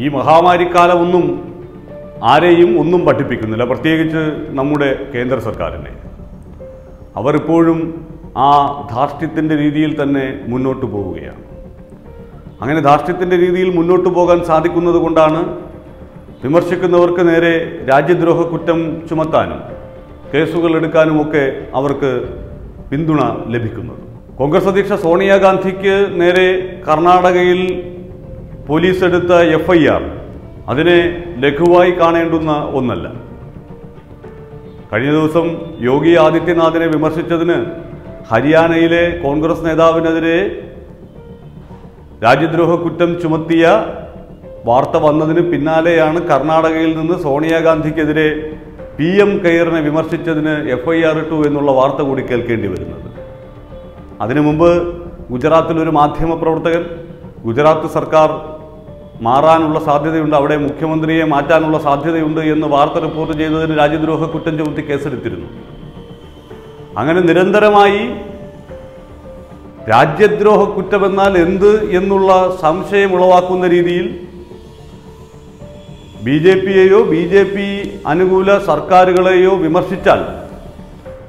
ഈ മഹാമാരിക്കാലമൊന്നും ആരെയും ഒന്നും പഠിപ്പിക്കുന്നില്ല പ്രത്യേകിച്ച് നമ്മുടെ കേന്ദ്ര സർക്കാരിനെ. അവരിപ്പോഴും ആ ധാർഷ്ട്യത്തിന്റെ രീതിയിൽ തന്നെ മുന്നോട്ട് പോവുകയാണ്. അങ്ങനെ ധാർഷ്ട്യത്തിന്റെ രീതിയിൽ മുന്നോട്ട് പോകാൻ സാധിക്കുന്നത് കൊണ്ടാണ് വിമർശിക്കുന്നവർക്ക് നേരെ രാജ്യദ്രോഹ കുറ്റം ചുമത്താനും കേസുകൾ എടുക്കാനും ഒക്കെ അവർക്ക് പിന്തുണ ലഭിക്കുന്നത്. കോൺഗ്രസ് അധ്യക്ഷ സോണിയാഗാന്ധിക്ക് നേരെ കർണാടകയിൽ പോലീസ് എടുത്ത എഫ് ഐ ആർ അതിനെ ലഘുവായി കാണേണ്ടുന്ന ഒന്നല്ല. കഴിഞ്ഞ ദിവസം യോഗി ആദിത്യനാഥിനെ വിമർശിച്ചതിന് ഹരിയാനയിലെ കോൺഗ്രസ് നേതാവിനെതിരെ രാജ്യദ്രോഹ കുറ്റം ചുമത്തിയ വാർത്ത വന്നതിന് പിന്നാലെയാണ് കർണാടകയിൽ നിന്ന് സോണിയാഗാന്ധിക്കെതിരെ പി എം കെയറിനെ വിമർശിച്ചതിന് എഫ് ഐ ആർ ഇട്ടു എന്നുള്ള വാർത്ത കൂടി കേൾക്കേണ്ടി വരുന്നത്. അതിനു മുമ്പ് ഗുജറാത്തിൽ ഒരു മാധ്യമപ്രവർത്തകൻ ഗുജറാത്ത് സർക്കാർ മാറാനുള്ള സാധ്യതയുണ്ട്. അവിടെ മുഖ്യമന്ത്രിയെ മാറ്റാനുള്ള സാധ്യതയുണ്ട് എന്ന് വാർത്ത റിപ്പോർട്ട് ചെയ്തതിന് രാജ്യദ്രോഹ കുറ്റം ചുമത്തി കേസെടുത്തിരുന്നു. അങ്ങനെ നിരന്തരമായി രാജ്യദ്രോഹ കുറ്റമെന്നാൽ എന്ത് എന്നുള്ള സംശയം ഉളവാക്കുന്ന രീതിയിൽ ബി ജെ പിയെയോ ബി ജെ പി അനുകൂല സർക്കാരുകളെയോ വിമർശിച്ചാൽ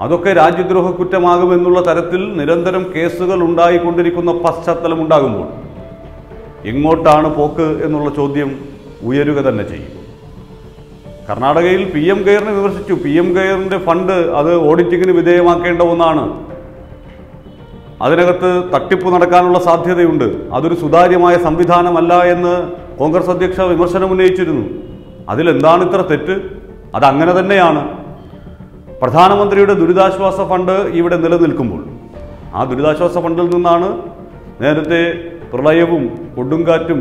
അതൊക്കെ രാജ്യദ്രോഹ കുറ്റമാകുമെന്നുള്ള തരത്തിൽ നിരന്തരം കേസുകൾ ഉണ്ടായിക്കൊണ്ടിരിക്കുന്ന പശ്ചാത്തലം ഉണ്ടാകുമ്പോൾ എങ്ങോട്ടാണ് പോക്ക് എന്നുള്ള ചോദ്യം ഉയരുക തന്നെ ചെയ്യും. കർണാടകയിൽ പി എം കെയറിനെ വിമർശിച്ചു. പി എം കെയറിന്റെ ഫണ്ട് അത് ഓഡിറ്റിങ്ങിന് വിധേയമാക്കേണ്ട ഒന്നാണ്. അതിനകത്ത് തട്ടിപ്പ് നടക്കാനുള്ള സാധ്യതയുണ്ട്. അതൊരു സുതാര്യമായ സംവിധാനമല്ല എന്ന് കോൺഗ്രസ് അധ്യക്ഷ വിമർശനം ഉന്നയിച്ചിരുന്നു. അതിലെന്താണ് ഇത്ര തെറ്റ്? അതങ്ങനെ തന്നെയാണ്. പ്രധാനമന്ത്രിയുടെ ദുരിതാശ്വാസ ഫണ്ട് ഇവിടെ നിലനിൽക്കുമ്പോൾ. ആ ദുരിതാശ്വാസ ഫണ്ടിൽ നിന്നാണ് നേരത്തെ പ്രളയവും കൊടുങ്കാറ്റും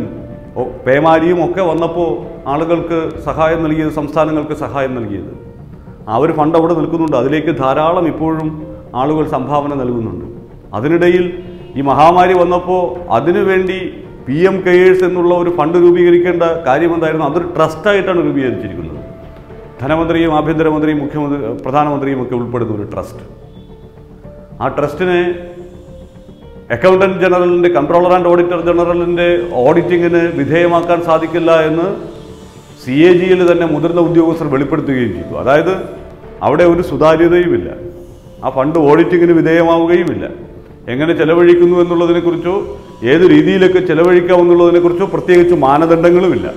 പേമാരിയും ഒക്കെ വന്നപ്പോൾ ആളുകൾക്ക് സഹായം നൽകിയത് സംസ്ഥാനങ്ങൾക്ക് സഹായം നൽകിയത്. ആ ഒരു ഫണ്ട് അവിടെ നിൽക്കുന്നുണ്ട്. അതിലേക്ക് ധാരാളം ഇപ്പോഴും ആളുകൾ സംഭാവന നൽകുന്നുണ്ട്. അതിനിടയിൽ ഈ മഹാമാരി വന്നപ്പോൾ അതിനുവേണ്ടി പി എം കെയേഴ്സ് എന്നുള്ള ഒരു ഫണ്ട് രൂപീകരിക്കേണ്ട കാര്യം എന്തായിരുന്നു? അതൊരു ട്രസ്റ്റായിട്ടാണ് രൂപീകരിച്ചിരിക്കുന്നത്. ധനമന്ത്രിയും ആഭ്യന്തരമന്ത്രിയും മുഖ്യമന്ത്രി പ്രധാനമന്ത്രിയും ഒക്കെ ഉൾപ്പെടുന്ന ഒരു ട്രസ്റ്റ് ആ ട്രസ്റ്റിനെ അക്കൗണ്ടന്റ് ജനറലിന്റെ കൺട്രോളർ ആൻഡ് ഓഡിറ്റർ ജനറലിന്റെ ഓഡിറ്റിങ്ങിന് വിധേയമാക്കാൻ സാധിക്കില്ല എന്ന് സി എ ജിയിൽ തന്നെ മുതിർന്ന ഉദ്യോഗസ്ഥർ വെളിപ്പെടുത്തുകയും ചെയ്തു. അതായത് അവിടെ ഒരു സുതാര്യതയുമില്ല. ആ ഫണ്ട് ഓഡിറ്റിങ്ങിന് വിധേയമാവുകയുമില്ല. എങ്ങനെ ചെലവഴിക്കുന്നു എന്നുള്ളതിനെക്കുറിച്ചോ ഏത് രീതിയിലൊക്കെ ചെലവഴിക്കാം എന്നുള്ളതിനെക്കുറിച്ചോ പ്രത്യേകിച്ച് മാനദണ്ഡങ്ങളുമില്ല.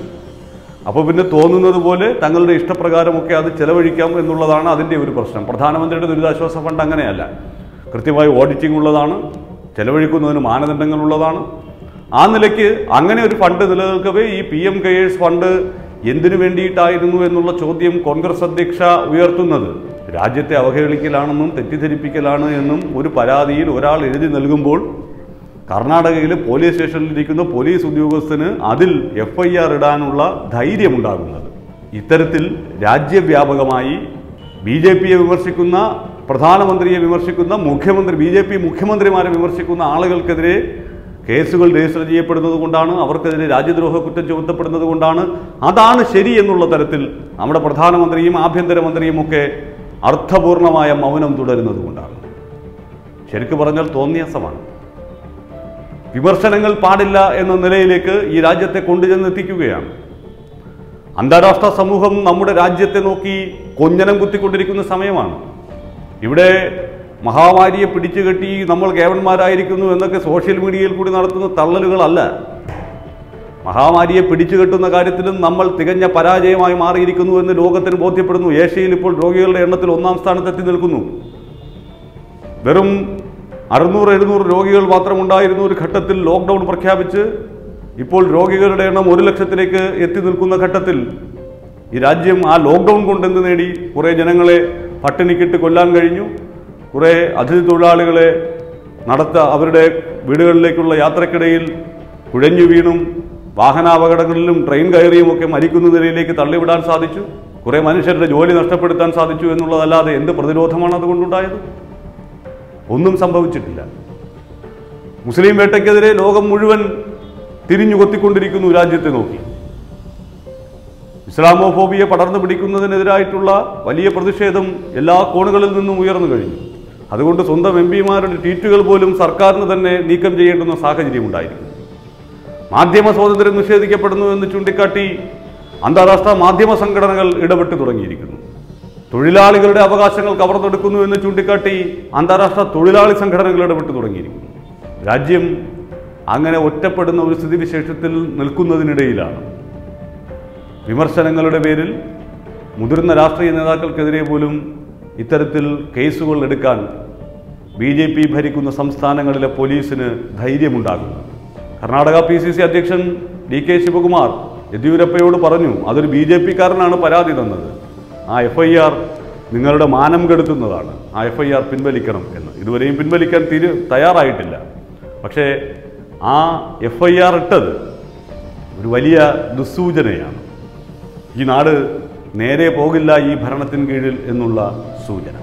അപ്പോൾ പിന്നെ തോന്നുന്നത് പോലെ തങ്ങളുടെ ഇഷ്ടപ്രകാരമൊക്കെ അത് ചെലവഴിക്കാം എന്നുള്ളതാണ് അതിന്റെ ഒരു പ്രശ്നം. പ്രധാനമന്ത്രിയുടെ ദുരിതാശ്വാസ ഫണ്ട് അങ്ങനെയല്ല. കൃത്യമായി ഓഡിറ്റിംഗ് ഉള്ളതാണ്. ചെലവഴിക്കുന്നതിന് മാനദണ്ഡങ്ങളുള്ളതാണ്. ആ നിലയ്ക്ക് അങ്ങനെ ഒരു ഫണ്ട് നിലനിൽക്കവേ ഈ പി എം കെയേഴ്സ് ഫണ്ട് എന്തിനു വേണ്ടിയിട്ടായിരുന്നു എന്നുള്ള ചോദ്യം കോൺഗ്രസ് അധ്യക്ഷ ഉയർത്തുന്നത്. രാജ്യത്തെ അവഹേളിക്കലാണെന്നും തെറ്റിദ്ധരിപ്പിക്കലാണ് എന്നും ഒരു പരാതിയിൽ ഒരാൾ എഴുതി നൽകുമ്പോൾ കർണാടകയിലെ പോലീസ് സ്റ്റേഷനിലിരിക്കുന്ന പോലീസ് ഉദ്യോഗസ്ഥന് അതിൽ എഫ് ഐ ആർ ഇടാനുള്ള ധൈര്യമുണ്ടാകുന്നത്. ഇത്തരത്തിൽ രാജ്യവ്യാപകമായി ബി ജെ പിയെ വിമർശിക്കുന്ന പ്രധാനമന്ത്രിയെ വിമർശിക്കുന്ന മുഖ്യമന്ത്രി ബി ജെ പി മുഖ്യമന്ത്രിമാരെ വിമർശിക്കുന്ന ആളുകൾക്കെതിരെ കേസുകൾ രജിസ്റ്റർ ചെയ്യപ്പെടുന്നത് കൊണ്ടാണ് അവർക്കെതിരെ രാജ്യദ്രോഹ കുറ്റം ചുമത്തപ്പെടുന്നത് കൊണ്ടാണ്. അതാണ് ശരി എന്നുള്ള തരത്തിൽ നമ്മുടെ പ്രധാനമന്ത്രിയും ആഭ്യന്തരമന്ത്രിയും ഒക്കെ അർത്ഥപൂർണമായ മൗനം തുടരുന്നത് കൊണ്ടാണ്. ശരിക്കു പറഞ്ഞാൽ തോന്നിയാസമാണ്. വിമർശനങ്ങൾ പാടില്ല എന്ന നിലയിലേക്ക് ഈ രാജ്യത്തെ കൊണ്ടുചെന്നെത്തിക്കുകയാണ്. അന്താരാഷ്ട്ര സമൂഹം നമ്മുടെ രാജ്യത്തെ നോക്കി കൊഞ്ഞനം കുത്തിക്കൊണ്ടിരിക്കുന്ന സമയമാണ്. ഇവിടെ മഹാമാരിയെ പിടിച്ചു കെട്ടി നമ്മൾ കേവന്മാരായിരിക്കുന്നു എന്നൊക്കെ സോഷ്യൽ മീഡിയയിൽ കൂടി നടത്തുന്ന തള്ളലുകളല്ല. മഹാമാരിയെ പിടിച്ചു കെട്ടുന്ന കാര്യത്തിലും നമ്മൾ തികഞ്ഞ പരാജയമായി മാറിയിരിക്കുന്നു എന്ന് ലോകത്തിന് ബോധ്യപ്പെടുന്നു. ഏഷ്യയിൽ ഇപ്പോൾ രോഗികളുടെ എണ്ണത്തിൽ ഒന്നാം സ്ഥാനത്തെത്തി നിൽക്കുന്നു. വെറും അറുന്നൂറ് എഴുന്നൂറ് രോഗികൾ മാത്രം മാത്രമുണ്ടായിരുന്ന ഒരു ഘട്ടത്തിൽ ലോക്ക്ഡൗൺ പ്രഖ്യാപിച്ച്. ഇപ്പോൾ രോഗികളുടെ എണ്ണം ഒരു ലക്ഷത്തിലേക്ക് എത്തി നിൽക്കുന്ന ഘട്ടത്തിൽ ഈ രാജ്യം ആ ലോക്ക്ഡൗൺ കൊണ്ട് നേടി? കുറേ ജനങ്ങളെ പട്ടിണിക്കിട്ട് കൊല്ലാൻ കഴിഞ്ഞു. കുറേ അതിഥി തൊഴിലാളികളെ നടത്ത അവരുടെ വീടുകളിലേക്കുള്ള യാത്രക്കിടയിൽ കുഴഞ്ഞു വീണും വാഹനാപകടങ്ങളിലും ട്രെയിൻ കയറിയും ഒക്കെ മരിക്കുന്ന നിലയിലേക്ക് തള്ളിവിടാൻ സാധിച്ചു. കുറേ മനുഷ്യരുടെ ജോലി നഷ്ടപ്പെടുത്താൻ സാധിച്ചു എന്നുള്ളതല്ലാതെ എന്ത് പ്രതിരോധമാണ് അതുകൊണ്ടുണ്ടായത്? ഒന്നും സംഭവിച്ചിട്ടില്ല. മുസ്ലിം വേട്ടയ്ക്കെതിരെ ലോകം മുഴുവൻ തിരിഞ്ഞു കൊത്തിക്കൊണ്ടിരിക്കുന്നു രാജ്യത്തെ നോക്കി. ഇസ്ലാമോഫോബിയെ പടർന്നു പിടിക്കുന്നതിനെതിരായിട്ടുള്ള വലിയ പ്രതിഷേധം എല്ലാ കോണുകളിൽ നിന്നും ഉയർന്നു കഴിഞ്ഞു. അതുകൊണ്ട് സ്വന്തം എം പിമാരുടെ ട്വീറ്റുകൾ പോലും സർക്കാരിന് തന്നെ നീക്കം ചെയ്യേണ്ടുന്ന സാഹചര്യം ഉണ്ടായിരിക്കും. മാധ്യമ സ്വാതന്ത്ര്യം നിഷേധിക്കപ്പെടുന്നു എന്ന് ചൂണ്ടിക്കാട്ടി അന്താരാഷ്ട്ര മാധ്യമ സംഘടനകൾ ഇടപെട്ട് തുടങ്ങിയിരിക്കുന്നു. തൊഴിലാളികളുടെ അവകാശങ്ങൾ കവർന്നെടുക്കുന്നു എന്ന് ചൂണ്ടിക്കാട്ടി അന്താരാഷ്ട്ര തൊഴിലാളി സംഘടനകൾ ഇടപെട്ട് തുടങ്ങിയിരിക്കുന്നു. രാജ്യം അങ്ങനെ ഒറ്റപ്പെടുന്ന ഒരു സ്ഥിതിവിശേഷത്തിൽ നിൽക്കുന്നതിനിടയിലാണ്. വിമർശനങ്ങളുടെ പേരിൽ മുതിർന്ന രാഷ്ട്രീയ നേതാക്കൾക്കെതിരെ പോലും ഇത്തരത്തിൽ കേസുകൾ എടുക്കാൻ ബി ജെ പി ഭരിക്കുന്ന സംസ്ഥാനങ്ങളിലെ പോലീസിന് ധൈര്യമുണ്ടാകും. കർണാടക പി സി സി അധ്യക്ഷൻ ഡി കെ ശിവകുമാർ യെദ്യൂരപ്പയോട് പറഞ്ഞു അതൊരു ബി ജെ പിക്കാരനാണ് പരാതി തന്നത്. ആ എഫ് ഐ ആർ നിങ്ങളുടെ മാനം കെടുത്തുന്നതാണ്. ആ എഫ് ഐ ആർ പിൻവലിക്കണം എന്ന്. ഇതുവരെയും പിൻവലിക്കാൻ തീരു തയ്യാറായിട്ടില്ല. പക്ഷേ ആ എഫ് ഐ ആർ ഇട്ടത് ഒരു വലിയ ദുസ്സൂചനയാണ്. ഈ നാട് നേരെ പോകില്ല ഈ ഭരണത്തിന് കീഴിൽ എന്നുള്ള സൂചന.